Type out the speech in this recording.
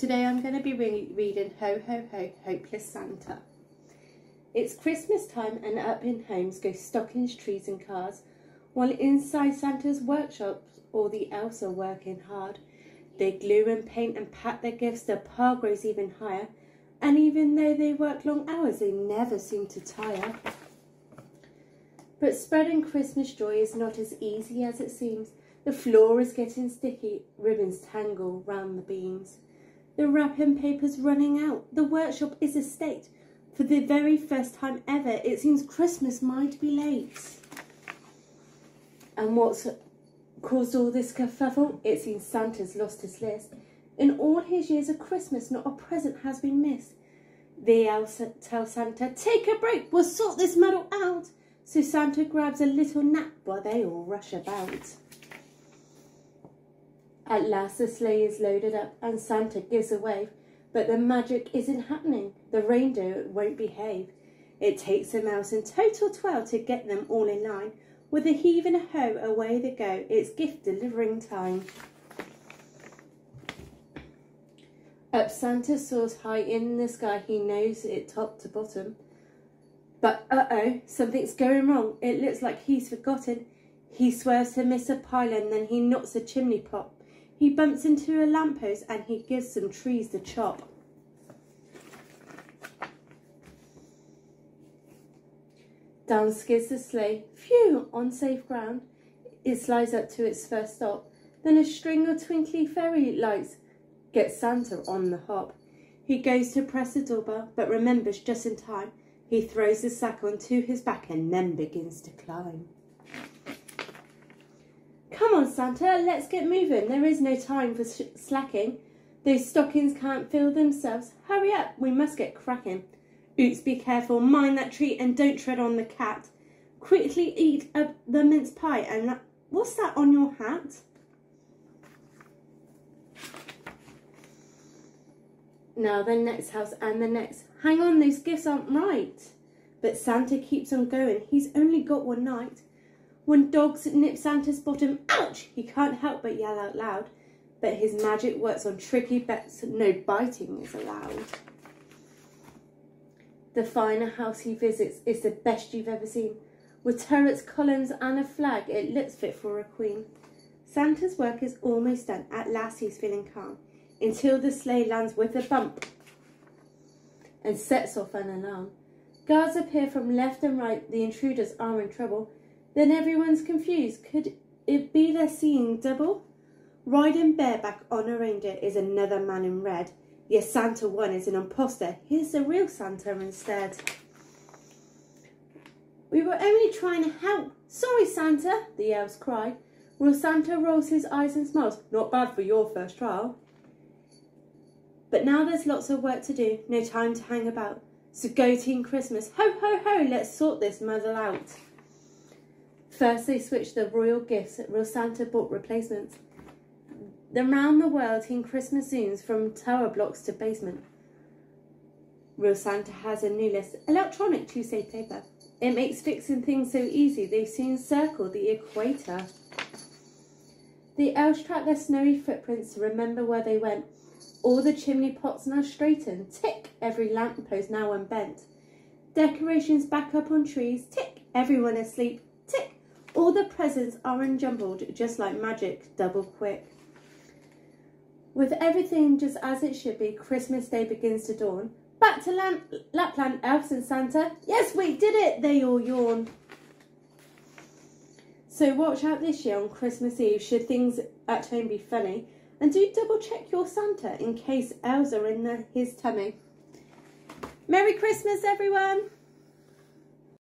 Today I'm going to be re reading Ho Ho Ho Hopeless Santa. It's Christmas time and up in homes go stockings, trees and cars, while inside Santa's workshop all the elves are working hard. They glue and paint and pack their gifts, their pile grows even higher, and even though they work long hours, they never seem to tire. But spreading Christmas joy is not as easy as it seems. The floor is getting sticky, ribbons tangle round the beams. The wrapping paper's running out, the workshop is a state. For the very first time ever, it seems Christmas might be late. And what's caused all this kerfuffle? It seems Santa's lost his list. In all his years of Christmas, not a present has been missed. The elves tell Santa, take a break, we'll sort this muddle out. So Santa grabs a little nap while they all rush about. At last the sleigh is loaded up and Santa gives a wave, but the magic isn't happening. The reindeer won't behave. It takes a mouse in total twelve to get them all in line. With a heave and a hoe, away they go. It's gift delivering time. Up Santa soars high in the sky. He knows it top to bottom. But uh-oh, something's going wrong. It looks like he's forgotten. He swerves to miss a pylon, then he knocks a chimney pot. He bumps into a lamppost and he gives some trees to chop. Down skids the sleigh, phew, on safe ground. It slides up to its first stop. Then a string of twinkly fairy lights gets Santa on the hop. He goes to press the doorbell, but remembers just in time. He throws the sack onto his back and then begins to climb. Come on, Santa, let's get moving. There is no time for slacking. Those stockings can't fill themselves. Hurry up, we must get cracking. Oots, be careful, mind that tree and don't tread on the cat. Quickly eat up the mince pie and that, what's that on your hat? Now the next house and the next. Hang on, those gifts aren't right. But Santa keeps on going. He's only got one night. When dogs nip Santa's bottom, ouch, he can't help but yell out loud. But his magic works on tricky bets, no biting is allowed. The finer house he visits is the best you've ever seen. With turrets, columns and a flag, it looks fit for a queen. Santa's work is almost done, at last he's feeling calm, until the sleigh lands with a bump and sets off an alarm. Guards appear from left and right, the intruders are in trouble. Then everyone's confused. Could it be they're seeing double? Riding bareback on a reindeer is another man in red. Yes, Santa one is an impostor. Here's the real Santa instead. We were only trying to help. Sorry, Santa, the elves cry. Real Santa rolls his eyes and smiles. Not bad for your first trial. But now there's lots of work to do. No time to hang about. So go Team Christmas. Ho, ho, ho, let's sort this muddle out. First, they switched the royal gifts. Real Santa bought replacements. Then round the world, Team Christmas zooms from tower blocks to basement. Real Santa has a new list. Electronic two-say paper. It makes fixing things so easy, they've soon circled the equator. The elves track their snowy footprints to remember where they went. All the chimney pots now straightened. Tick, every lamp post now unbent. Decorations back up on trees. Tick, everyone asleep. All the presents are unjumbled, just like magic, double quick. With everything just as it should be, Christmas Day begins to dawn. Back to Lam Lapland, elves and Santa. Yes, we did it, they all yawn. So watch out this year on Christmas Eve, should things at home be funny. And do double check your Santa in case elves are in the, his tummy. Merry Christmas, everyone!